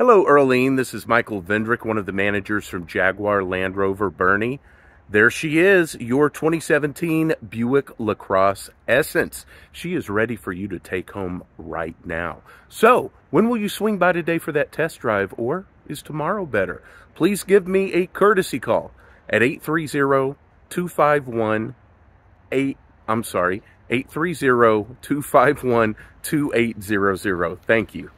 Hello, Earlene. This is Michael Vendrick, one of the managers from Jaguar Land Rover Boerne, There she is, your 2017 Buick LaCrosse Essence. She is ready for you to take home right now. So, when will you swing by today for that test drive, or is tomorrow better? Please give me a courtesy call at 830-251 8 I'm sorry, 830-251-2800. Thank you.